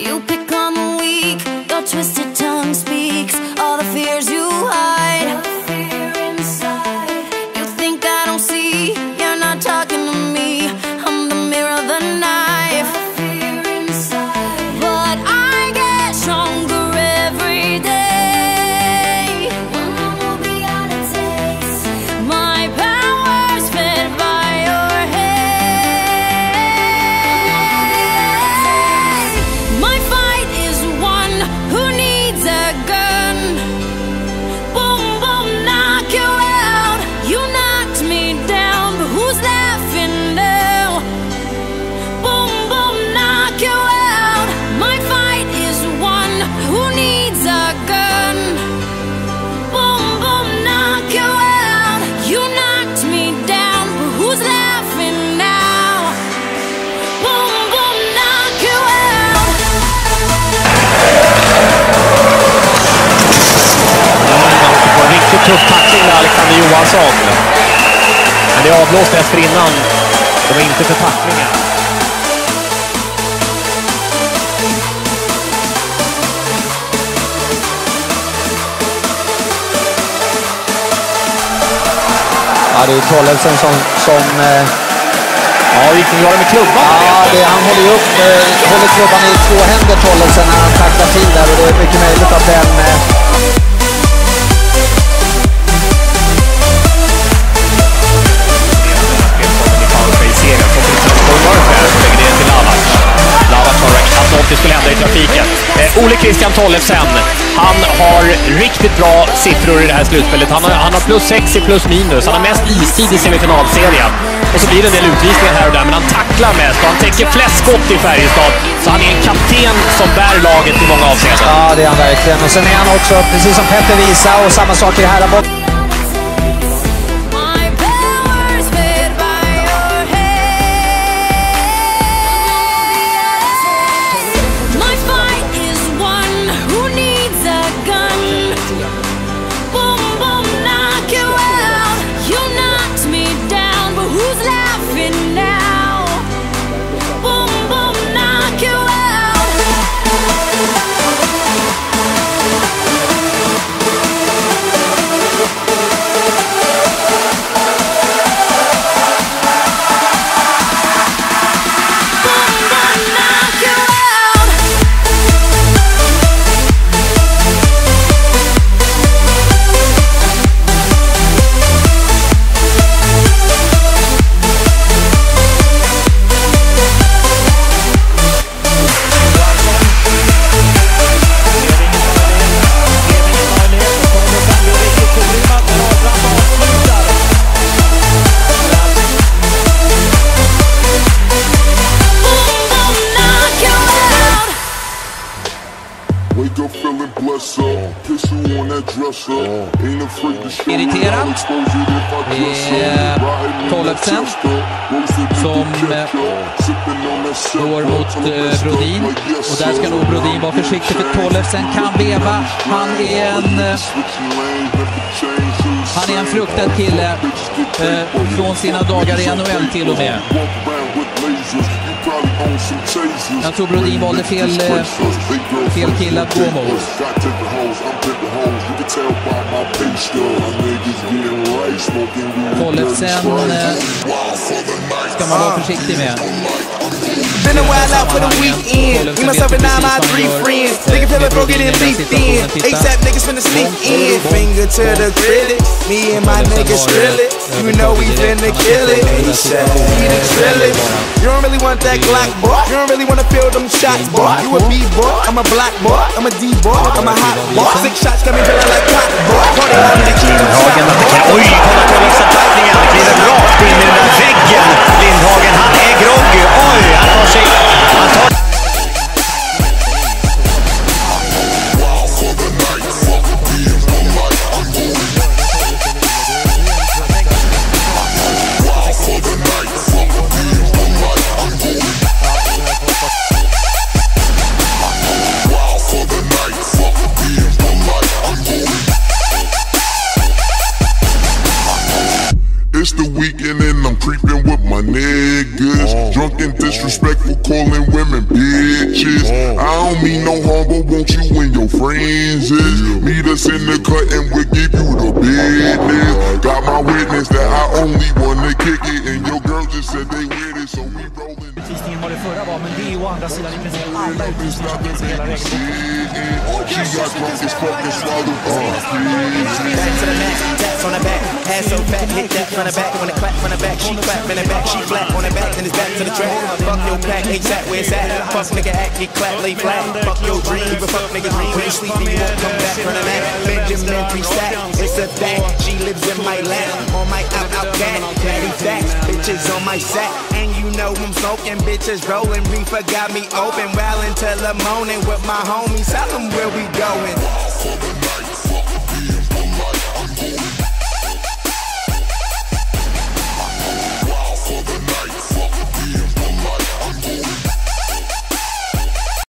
You pick on the weak, your twisted tongue speaks. All the fears you tuff tackling med Alexander Johansson. Men det avblåst dessförinnan. Det var inte för tacklingen. Ja, det är Tollefsen som... som eh, Ja, gick det göra med klubban? ja, det, han håller ju upp, eh, håller klubban i två händer Tollefsen när han tacklar till där och det är mycket möjligt att den... trafiken. Eh, Ole Christian Tollefsen, han har riktigt bra siffror i det här slutspelet. Han har, han har plus 6 i plus minus. Han har mest istid i semifinalserien. Och så blir det en del utvisningar här och där, men han tacklar mest och han täcker flest skott i Färjestad. Så han är en kapten som bär laget i många avseenden. ja, det är han verkligen. Och sen är han också, precis som Petter visade, och samma sak i herrabot. Irriterad är eh, Tollefsen som, eh, går mot eh, Brodin. Och där ska nog Brodin vara försiktig för Tollefsen kan veva. Han är en, eh, han är en fruktad kille eh, från sina dagar i NHL till och med. Jag tror Brodin valde fel, eh, fel kille att gå mot. Tollefsen eh, ska man vara försiktig med. Been a while out for the weekend. Me, myself, and I, my three friends. Nigga feel it broken and leaf in. ASAP niggas finna sneak in. Finger to the critic. Me and my niggas drill it. You know we finna kill it. ASAP, we the drill it. You don't really want that Glock, boy. You don't really wanna feel them shots, boy. You a B boy, I'm a black boy, I'm a D boy, I'm a hot boy. Six shots coming feeling like cotton, boy. Party on the key. Lindhagen, oj, kolla Tollefsen-tacklingen. Kliver It's the weekend and I'm creeping with my niggas. Oh. Drunk and disrespectful, calling women bitches. Oh. I don't mean no harm, but won't you and your friends is? Meet us in the cut and we'll give you the business. Got my witness that I only wanna kick it, and your girl just said they with it, so we förra var, men det är ju å andra sidan i princip alla utvisningar som hela back, She clap in the back, she flat on the back, then it's back to the track. Fuck your back, hate that, wear that. Fuck nigga act, get clap, lay flat. Fuck your dreams, even fuck niggas dreams. When you sleep, you won't come back from the back. Benjamin preset, it's a back. G lives in my lap, on my out, out, back, daddy back bitches on my sack, and you know I'm smoking, bitches rolling. Reefer got me open, well until the morning with my homies. Tell them where we going.